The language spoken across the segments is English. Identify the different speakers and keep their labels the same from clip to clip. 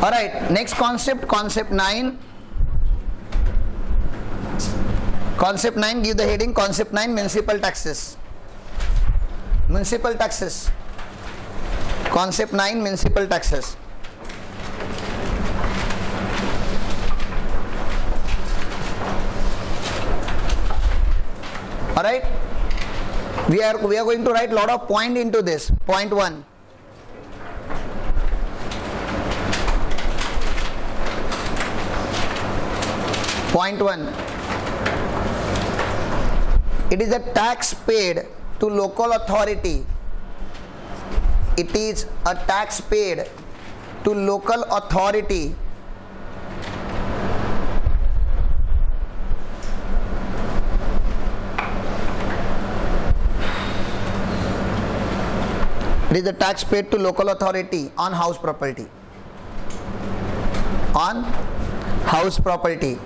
Speaker 1: all right next concept concept 9 concept 9 give the heading concept 9 municipal taxes. Municipal taxes. Concept 9 municipal taxes. All right we are we are going to write lot of point into this. Point 1 point 1 it is a tax paid to local authority it is a tax paid to local authority it is a tax paid to local authority on house property on house property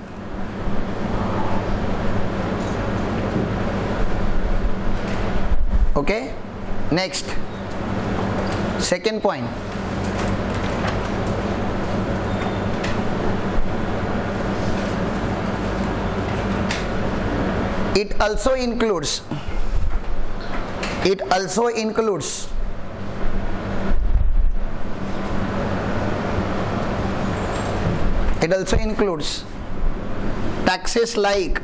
Speaker 1: okay? Next. Second point. It also includes it also includes it also includes taxes like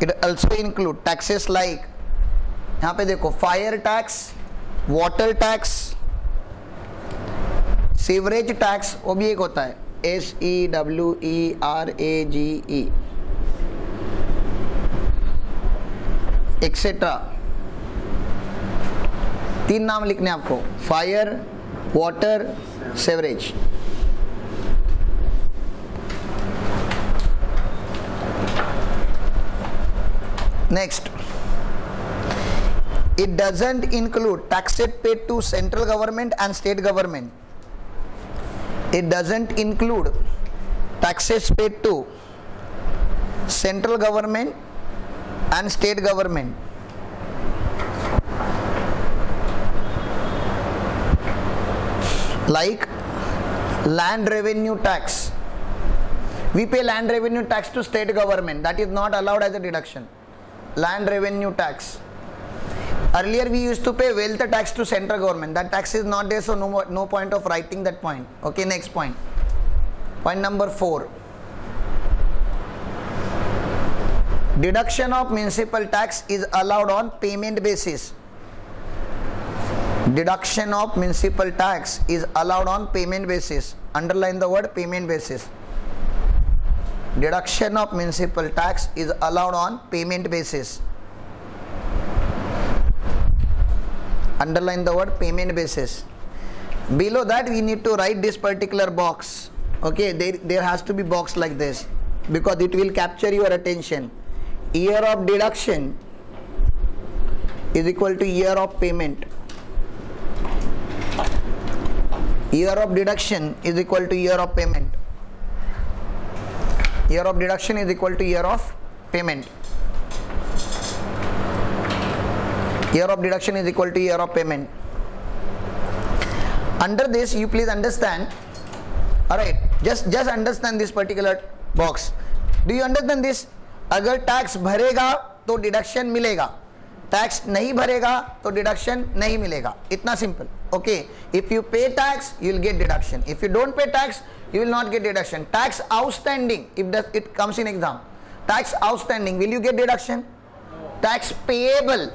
Speaker 1: it also include taxes like यहाँ पे देखो fire tax water tax sewerage tax वो भी एक होता है। S E W E R A G E etcetera तीन नाम लिखने आपको। Fire water sewerage next it doesn't include taxes paid to central government and state government. It doesn't include taxes paid to central government and state government. Like land revenue tax. We pay land revenue tax to state government. That is not allowed as a deduction. Land revenue tax earlier we used to pay wealth tax to central government. That tax is not there so no more, no point of writing that point. Okay next point. Point number 4 deduction of municipal tax is allowed on payment basis. Deduction of municipal tax is allowed on payment basis. Underline the word payment basis. Deduction of municipal tax is allowed on payment basis underline the word payment basis. Below that we need to write this particular box. Okay there, there has to be box like this because it will capture your attention. Year of deduction is equal to year of payment. Year of deduction is equal to year of payment. Year of deduction is equal to year of payment year of deduction is equal to year of payment under this you please understand all right just just understand this particular box do you understand this अगर tax भरेगा तो deduction मिलेगा tax नहीं भरेगा तो deduction नहीं मिलेगा इतना simple okay if you pay tax you will get deduction if you don't pay tax you will not get deduction tax outstanding if that it comes in exam tax outstanding will you get deduction tax payable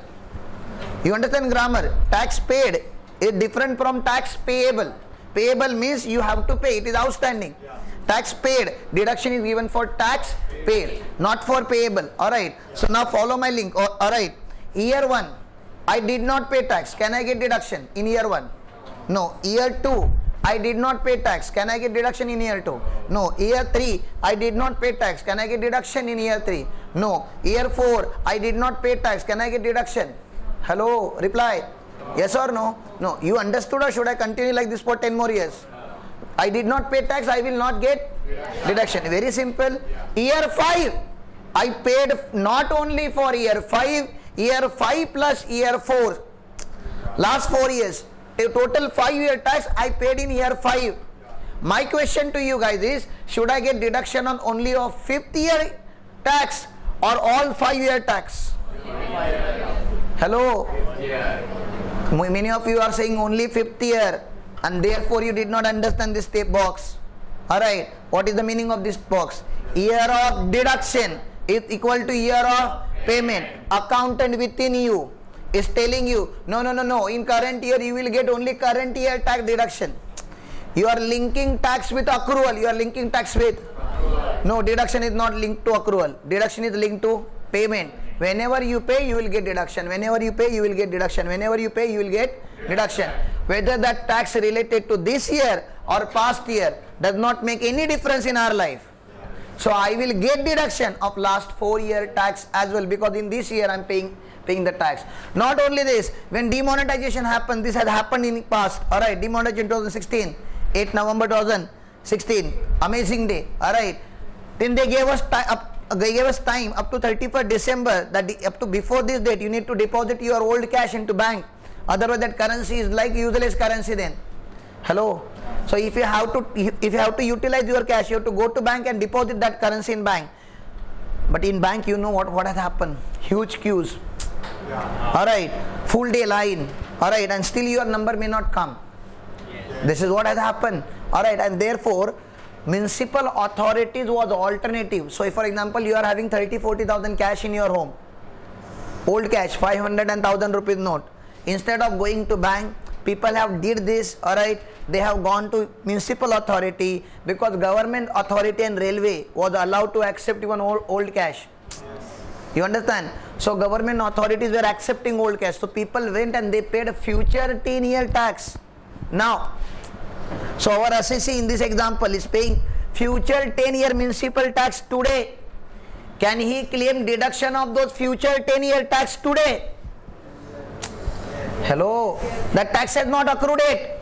Speaker 1: you understand grammar tax paid is different from tax payable payable means you have to pay it is outstanding yeah. tax paid deduction is given for tax paid not for payable all right so now follow my link oh, all right year 1 i did not pay tax can i get deduction in year 1 no year 2 I did not pay tax. Can I get deduction in year 2? No. Year 3, I did not pay tax. Can I get deduction in year 3? No. Year 4, I did not pay tax. Can I get deduction? Hello, reply. Yes or no? No. You understood or should I continue like this for 10 more years? I did not pay tax. I will not get deduction. Very simple. Year 5, I paid not only for year 5, year 5 plus year 4. Last 4 years a total 5 year tax I paid in year 5 My question to you guys is, should I get deduction on only of fifth year tax or all five year tax? Hello? Many of you are saying only fifth year and therefore you did not understand this step box. Alright, what is the meaning of this box? Year of deduction is equal to year of payment. Accountant within you is telling you, no, no, no, no, in current year you will get only current year tax deduction. You are linking tax with accrual, you are linking tax with. No, deduction is not linked to accrual. Deduction is linked to payment. Whenever you pay, you will get deduction. Whenever you pay, you will get deduction. Whenever you pay, you will get deduction. Whether that tax related to this year or past year does not make any difference in our life. So I will get deduction of last four year tax as well because in this year I am paying paying the tax. Not only this, when demonetization happened, this had happened in past. Alright, demonetization 2016, 8 November 2016, amazing day. Alright, then they gave us up they gave us time up to 31st December that the, up to before this date you need to deposit your old cash into bank. Otherwise that currency is like useless currency then. Hello? So if you have to if you have to utilize your cash you have to go to bank and deposit that currency in bank. But in bank you know what what has happened? Huge queues. Yeah. all right full day line. All right and still your number may not come. Yes. this is what has happened. All right and therefore municipal authorities was alternative. So if for example you are having 30 40000 cash in your home old cash 500 and 1000 rupees note instead of going to bank people have did this all right they have gone to municipal authority because government authority and railway was allowed to accept even old, old cash. You understand? So government authorities were accepting old cash. So people went and they paid a future 10 year tax. Now so our assessee in this example is paying future 10 year municipal tax today. Can he claim deduction of those future 10 year tax today? Hello, that tax has not accrued yet.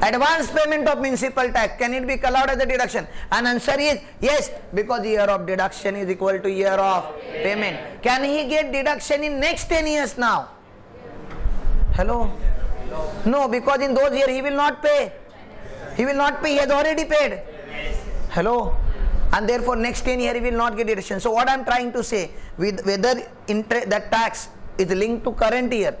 Speaker 1: Advance payment of municipal tax, can it be allowed as a deduction? And answer is yes, because year of deduction is equal to year of payment. Can he get deduction in next 10 years now? Hello? No, because in those years he will not pay. He will not pay, he has already paid. Hello? And therefore next 10 year he will not get deduction. So what I am trying to say, with whether that tax is linked to current year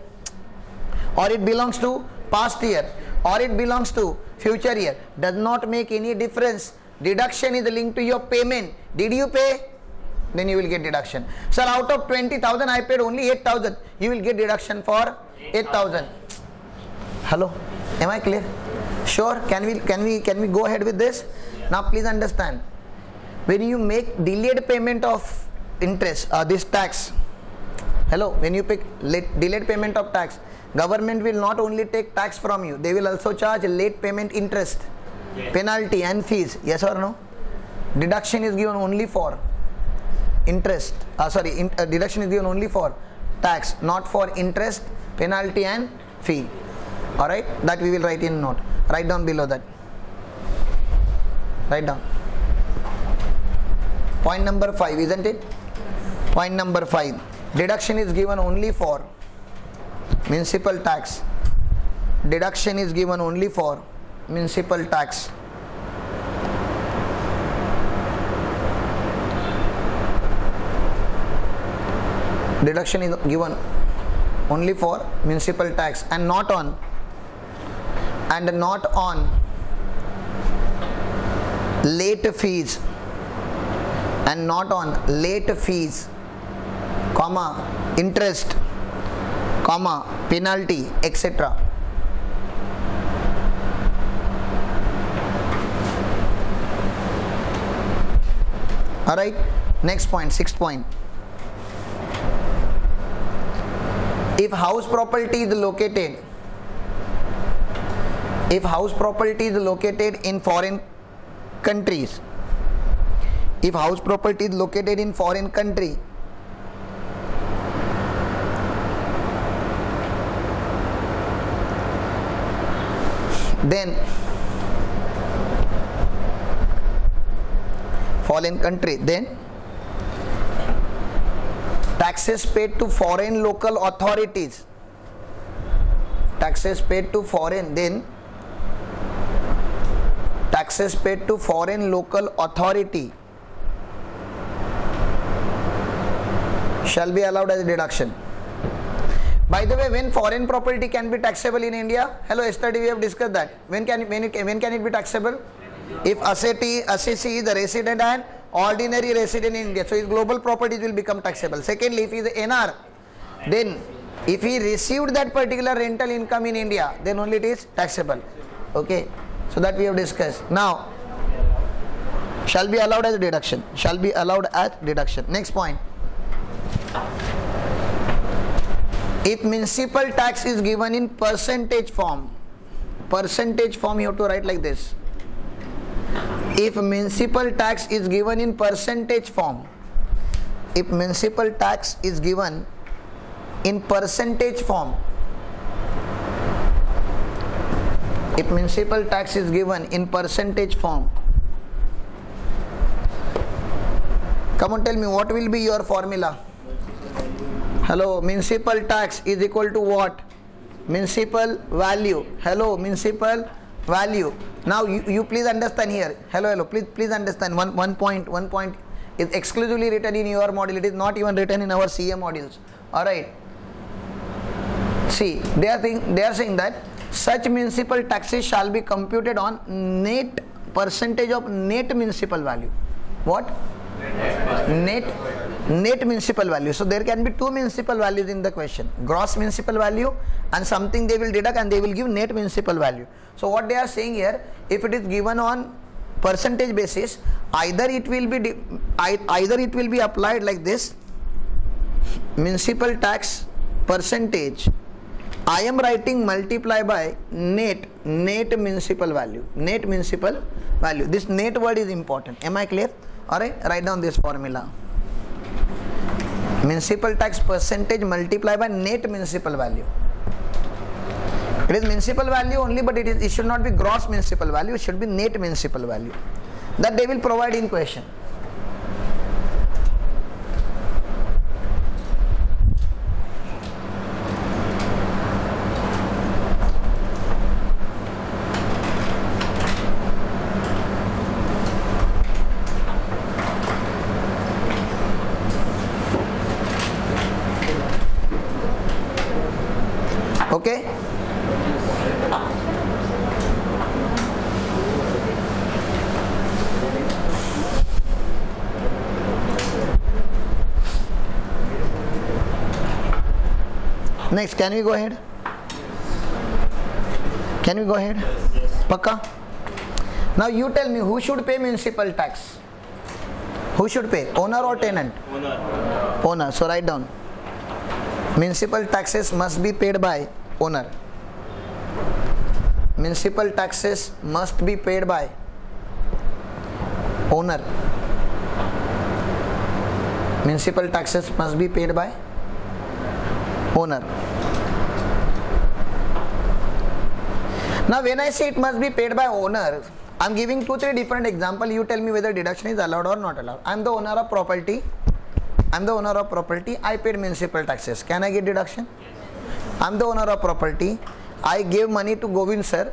Speaker 1: or it belongs to past year or it belongs to future year does not make any difference. Deduction is linked to your payment. Did you pay? Then you will get deduction. Sir, out of 20,000 I paid only 8,000. You will get deduction for 8,000. Hello? Am I clear? Sure, can we can we can we go ahead with this? Now please understand. When you make delayed payment of interest, uh, this tax. Hello, when you pick late, delayed payment of tax, government will not only take tax from you, they will also charge late payment interest, yes. penalty and fees. Yes or no? Deduction is given only for interest. Uh, sorry, in, uh, deduction is given only for tax, not for interest, penalty and fee. All right, that we will write in note write down below that. Write down. Point number 5 isn't it? Point number 5 deduction is given only for municipal tax. Deduction is given only for municipal tax. Deduction is given only for municipal tax and not on and not on late fees and not on late fees comma interest comma penalty etc all right next point sixth point. If house property is located if house property is located in foreign countries if house property is located in foreign country then foreign country then taxes paid to foreign local authorities taxes paid to foreign then taxes paid to foreign local authority shall be allowed as deduction. By the way, when foreign property can be taxable in India? Hello, yesterday we have discussed that. When can when, it, when can it be taxable? If assessee, assessee is a resident and ordinary resident in India, so his global properties will become taxable. Secondly, if he is NR, then if he received that particular rental income in India, then only it is taxable. Okay, so that we have discussed. Now, shall be allowed as deduction. Shall be allowed as deduction. Next point. If municipal tax is given in percentage form, percentage form you have to write like this. If municipal tax is given in percentage form, if municipal tax is given in percentage form, if municipal tax is given in percentage form, come on tell me what will be your formula? hello municipal tax is equal to what? Municipal value. Hello municipal value. Now you, you please understand here. Hello hello please please understand. One one point one point is exclusively written in your module. It is not even written in our CA modules. All right. See they are think, they are saying that such municipal taxes shall be computed on net percentage of net municipal value what net net municipal value. So there can be two municipal values in the question. Gross municipal value and something they will deduct and they will give net municipal value. So what they are saying here, if it is given on percentage basis, either it will be either it will be applied like this municipal tax percentage I am writing multiply by net net municipal value net municipal value. This net word is important. Am I clear? Alright write down this formula. Municipal tax percentage multiply by net municipal value. It is municipal value only but it is it should not be gross municipal value it should be net municipal value. That they will provide in question next can we go ahead can we go ahead yes. Pakka? now you tell me who should pay municipal tax who should pay owner or tenant owner owner so write down municipal taxes must be paid by owner municipal taxes must be paid by owner municipal taxes must be paid by owner now when i say it must be paid by owner i'm giving two three different example you tell me whether deduction is allowed or not allowed i'm the owner of property i'm the owner of property i paid municipal taxes can i get deduction I'm the owner of property. I gave money to Govind sir.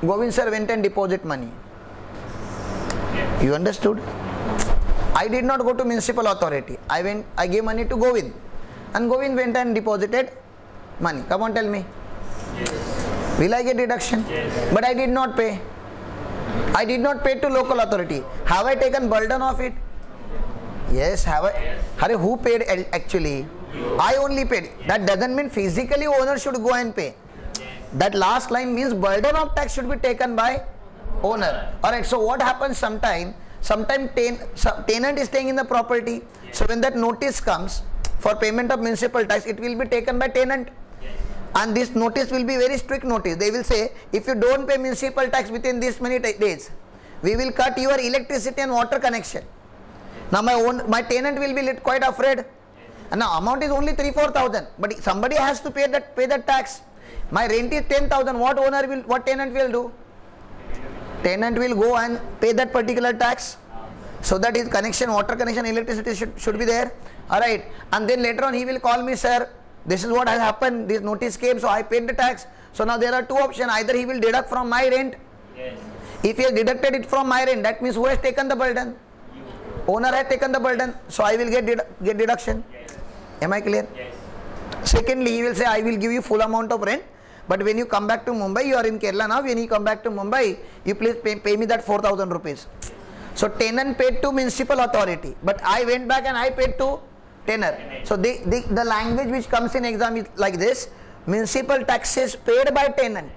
Speaker 1: Govind sir went and deposit money. You understood? I did not go to municipal authority. I went. I gave money to Govind, and Govind went and deposited money. Come on, tell me. Yes. Will I get deduction? Yes. But I did not pay. I did not pay to local authority. Have I taken burden of it? Yes. Have I? Yes. Who paid actually? I only paid. That doesn't mean physically owner should go and pay. That last line means burden of tax should be taken by owner. Alright, so what happens sometime? Sometime ten, tenant is staying in the property. So when that notice comes for payment of municipal tax, it will be taken by tenant. And this notice will be very strict notice. They will say, if you don't pay municipal tax within this many days, we will cut your electricity and water connection. Now my own, my tenant will be quite afraid. And now amount is only 3 4000 but somebody has to pay that pay that tax my rent is 10000 what owner will what tenant will do? Tenant will go and pay that particular tax. So that his connection water connection electricity should, should be there. All right. And then later on he will call me sir this is what has happened this notice came so i paid the tax so now there are two options either he will deduct from my rent yes. If he has deducted it from my rent, that means who has taken the burden? you. Owner has taken the burden, so I will get dedu- get deduction.
Speaker 2: Yes.
Speaker 1: Am I clear?
Speaker 2: Yes.
Speaker 1: Secondly, he will say, I will give you full amount of rent, but when you come back to Mumbai, you are in Kerala now. When you come back to Mumbai, you please pay, pay me that 4,000 rupees. So tenant paid to municipal authority, but I went back and I paid to tenor. So the, the, the language which comes in exam is like this: municipal taxes paid by tenant.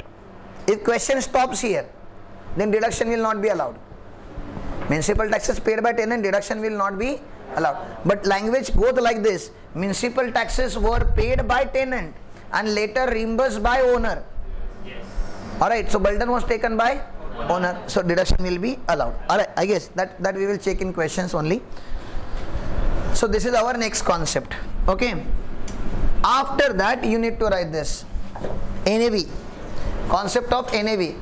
Speaker 1: If question stops here, then deduction will not be allowed. Municipal taxes paid by tenant, deduction will not be allowed. But language goes like this: municipal taxes were paid by tenant and later reimbursed by owner.
Speaker 2: Yes.
Speaker 1: Alright, so burden was taken by owner, so deduction will be allowed. Alright, I guess that, that we will check in questions only. So this is our next concept. Okay. After that, you need to write this NAV. Concept of NAV.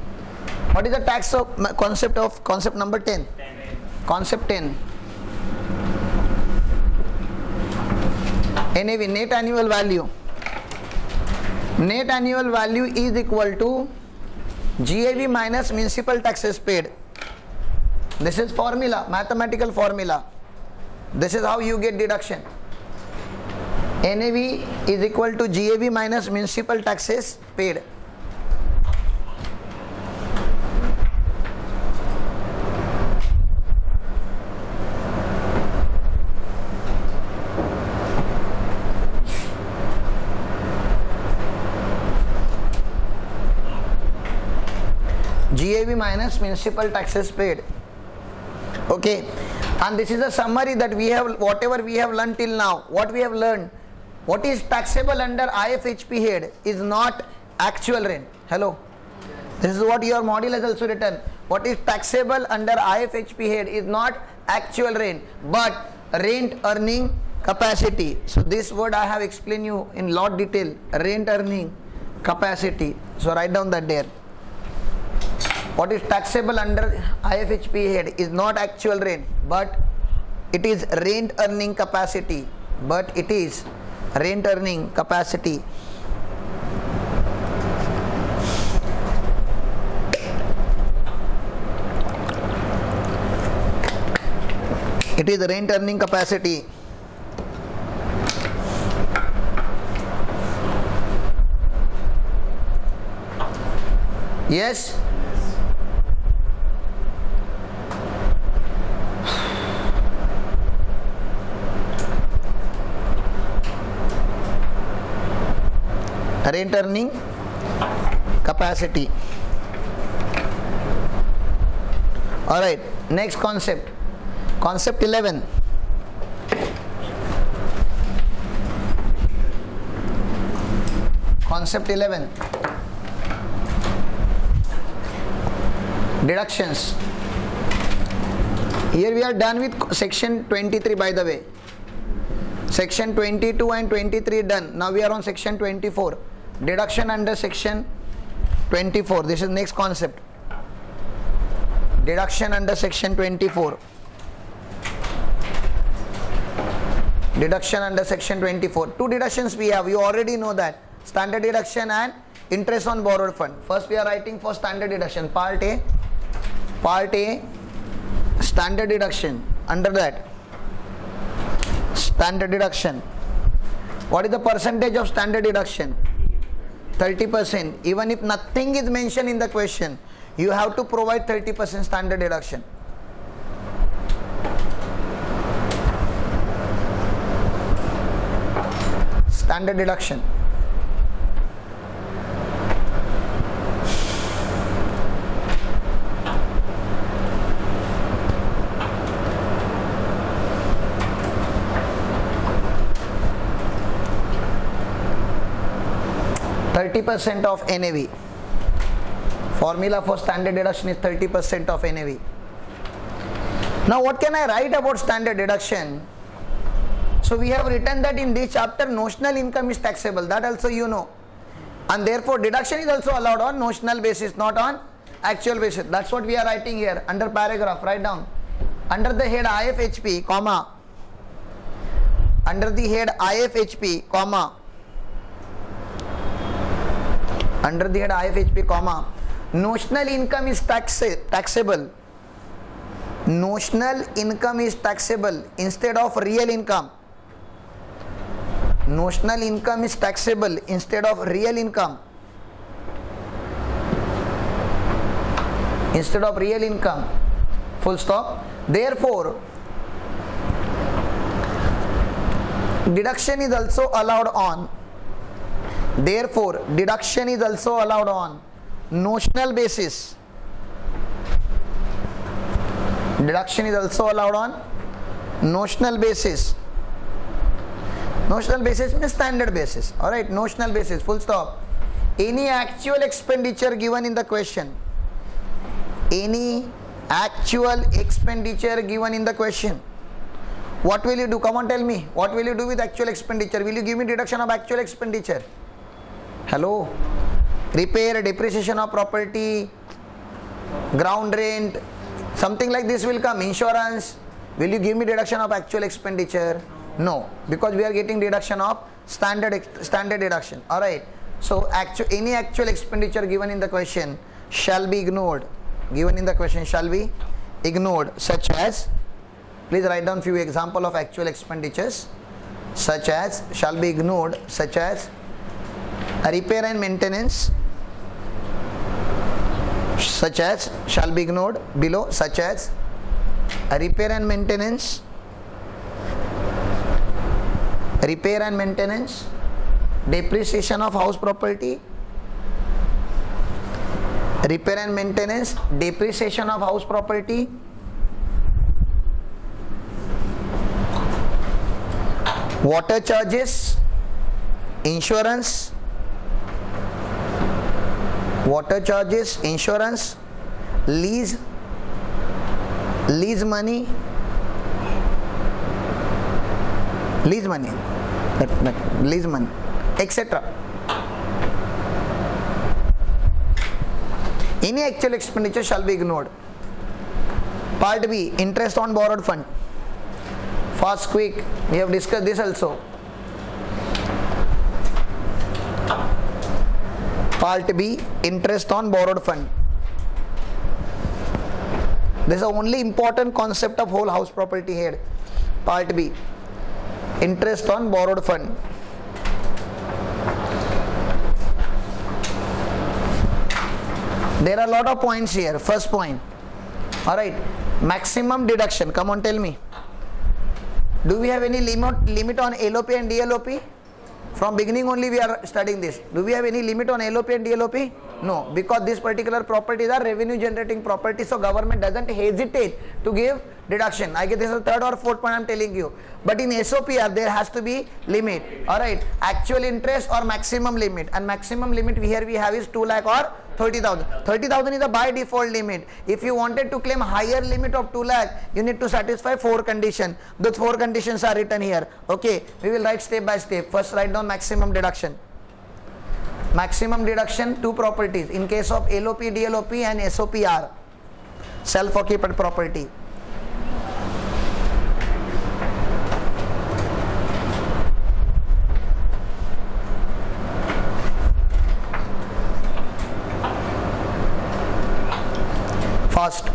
Speaker 1: What is the tax of concept of concept number 10?
Speaker 2: Then
Speaker 1: Concept 10. NAV net annual value. Net annual value is equal to GAV minus municipal taxes paid. This is formula, mathematical formula. This is how you get deduction. NAV is equal to GAV minus municipal taxes paid. GAV minus municipal taxes paid. Okay, and this is a summary that we have, whatever we have learned till now, what we have learned, what is taxable under IFHP head is not actual rent. Hello, this is what your module has also written. What is taxable under IFHP head is not actual rent, but rent earning capacity. So this word I have explained you in lot detail. Rent earning capacity. So write down that there what is taxable under IFHP head is not actual rent but it is rent earning capacity. But it is rent earning capacity. It is rent earning capacity. Yes rent earning capacity. All right next concept. Concept 11 concept 11 deductions. Here we are done with section 23 by the way. Section 22 and 23 done. Now we are on section 24 deduction under section 24 this is next concept. Deduction under section 24 deduction under section 24 two deductions we have. You already know that. Standard deduction and interest on borrowed fund. First we are writing for standard deduction. Part a. Part a. Standard deduction. Under that. Standard deduction. What is the percentage of standard deduction 30% even if nothing is mentioned in the question you have to provide 30% standard deduction. Standard deduction Thirty percent of NAV. Formula for standard deduction is thirty percent of NAV. Now, what can I write about standard deduction? So we have written that in this chapter notional income is taxable that also you know and therefore deduction is also allowed on notional basis not on actual basis that's what we are writing here under paragraph write down under the head IFHP comma under the head IFHP comma under the head IFHP comma notional income is tax taxable notional income is taxable instead of real income notional income is taxable instead of real income instead of real income full stop therefore deduction is also allowed on therefore deduction is also allowed on notional basis. Deduction is also allowed on notional basis. Notional basis means standard basis. All right notional basis full stop. Any actual expenditure given in the question. Any actual expenditure given in the question. What will you do? Come on tell me. What will you do with actual expenditure? Will you give me deduction of actual expenditure hello repair depreciation of property ground rent something like this will come insurance will you give me deduction of actual expenditure no because we are getting deduction of standard standard deduction और right so एक्चु any actual expenditure given in the question shall be ignored given in the question shall be ignored such as please write down few example of actual expenditures such as shall be ignored such as repair and maintenance such as shall be ignored below such as repair and maintenance repair and maintenance depreciation of house property repair and maintenance depreciation of house property water charges insurance water charges insurance lease lease money. Lease money. That, that lease money etc any actual expenditure shall be ignored. Part b interest on borrowed fund. Fast quick. We have discussed this also. Part b interest on borrowed fund. This is the only important concept of whole house property here part b. Interest on borrowed fund. There are a lot of points here. First point. All right. Maximum deduction. Come on tell me. Do we have any limit limit on LOP and DLOP from beginning only we are studying this. Do we have any limit on LOP and DLOP no because this particular properties are revenue generating properties, so government doesn't hesitate to give deduction. I guess this is the third or fourth point i'm telling you. But in sopr there has to be limit. All right actual interest or maximum limit. And maximum limit we here we have is 2 lakh or 30000 30000 is a by default limit. If you wanted to claim higher limit of 2 lakh you need to satisfy four conditions those four conditions are written here. Okay we will write step by step. First write down maximum deduction maximum deduction two properties in case of LOP, DLOP and SOPR self-occupied property fast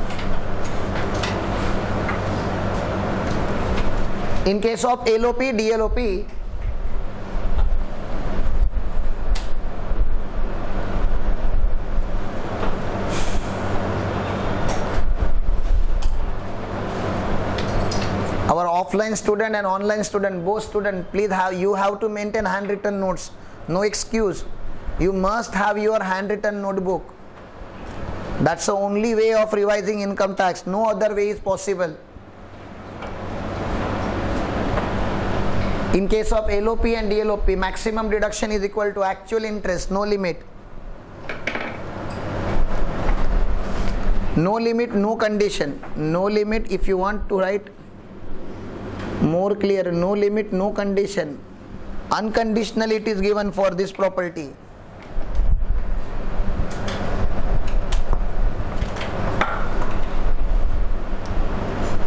Speaker 1: in case of LOP, DLOP offline student and online student both student please have you have to maintain handwritten notes. No excuse. You must have your handwritten notebook. That's the only way of revising income tax. No other way is possible. In case of LOP and DLOP maximum deduction is equal to actual interest no limit. No limit no condition. No limit if you want to write more clear no limit no condition unconditionally it is given for this property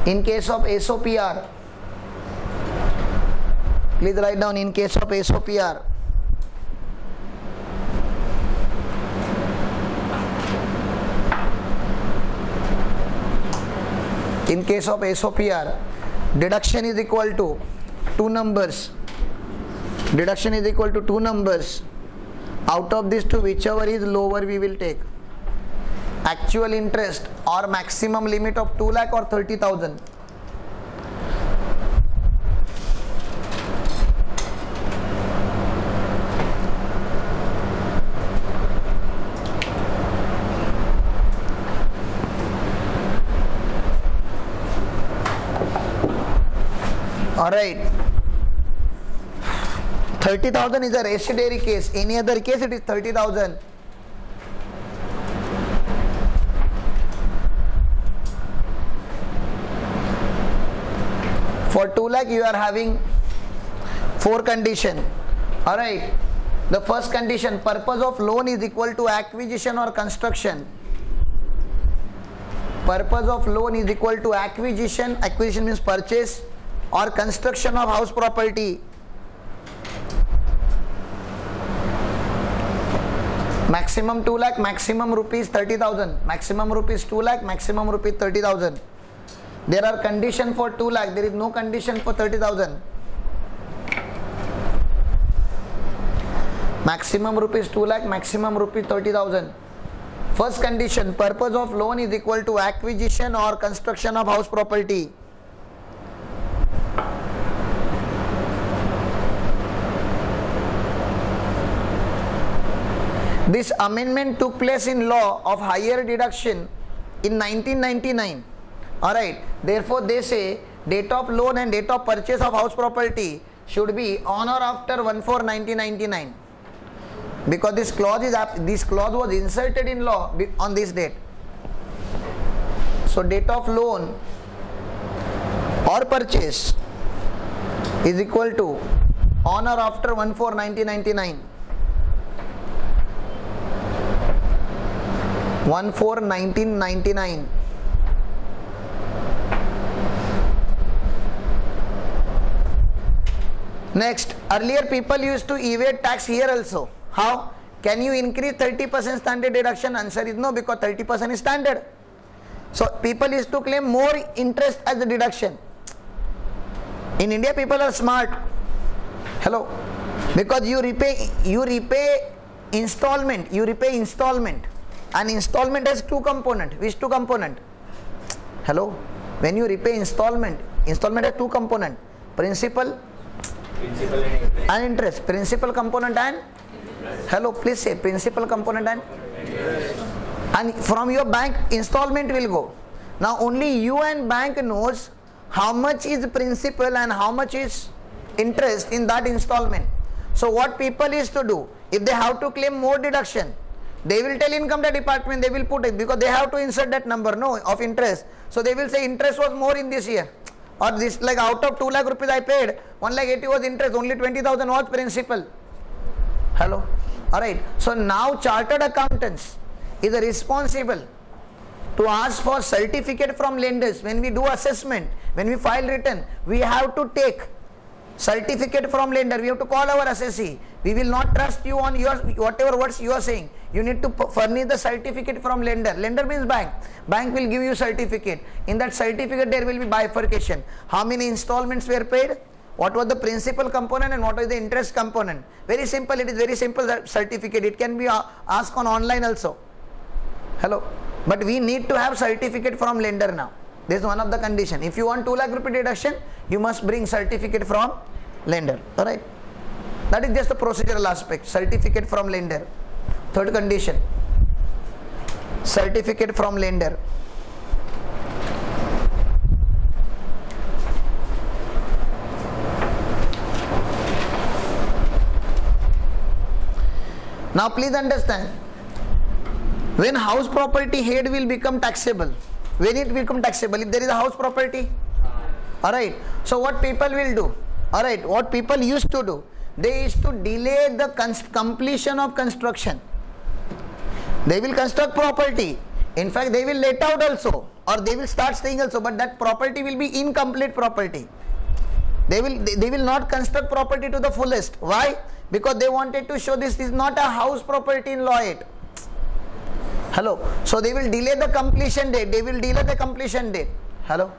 Speaker 1: in case of SOPR please write down in case of SOPR in case of SOPR deduction is equal to two numbers deduction is equal to two numbers out of these two whichever is lower we will take actual interest or maximum limit of 2 lakh or 30000 right 30000 is a residuary case any other case it is 30000 for 2 lakh you are having four condition all right the first condition purpose of loan is equal to acquisition or construction purpose of loan is equal to acquisition acquisition means purchase or construction of house property maximum 2 lakh maximum rupees 30000 maximum rupees 2 lakh maximum rupees 30000 there are condition for 2 lakh there is no condition for 30000 maximum rupees 2 lakh maximum rupees 30000 first condition purpose of loan is equal to acquisition or construction of house property This amendment took place in law of higher deduction in 1999. Alright, therefore they say date of loan and date of purchase of house property should be on or after 1 4 1999 because this clause is this clause was inserted in law on this date. So date of loan or purchase is equal to on or after 1 4 1999 1 4 1999 next earlier people used to evade tax here also how can you increase 30% standard deduction answer is no because 30% is standard so people used to claim more interest as a deduction in india people are smart hello because you repay you repay installment you repay installment an installment has two component which two component? Hello? When you repay installment installment has two component. Principal?
Speaker 2: Principal and interest.
Speaker 1: and interest. Principal component and? Hello please say principal component and? And from your bank installment will go. Now only you and bank knows how much is principal and how much is interest in that installment. So what people is to do if they have to claim more deduction they will tell income tax department they will put it because they have to insert that number no of interest. So they will say interest was more in this year. Or this like out of 2 lakh rupees I paid 1 lakh 80 was interest only 20,000 was principal. Hello? All right. So now chartered accountants is responsible to ask for certificate from lenders. When we do assessment when we file return we have to take certificate from lender. We have to call our assessee we will not trust you on your whatever words you are saying. You need to furnish the certificate from lender. Lender means bank. Bank will give you certificate. In that certificate there will be bifurcation. How many installments were paid? What was the principal component and what was the interest component? Very simple. It is very simple That certificate. It can be uh, asked on online also. Hello? But we need to have certificate from lender now this is one of the condition if you want 2 lakh rupee deduction you must bring certificate from lender all right that is just the procedural aspect certificate from lender third condition certificate from lender now please understand when house property head will become taxable when it become taxable. If there is a house property all right so what people will do? All right what people used to do? They used to delay the completion of construction. They will construct property. In fact they will let out also or they will start staying also but that property will be incomplete property. They will they, they will not construct property to the fullest. Why? Because they wanted to show this is not a house property in law yet hello. So they will delay the completion date. They will delay the completion date. Hello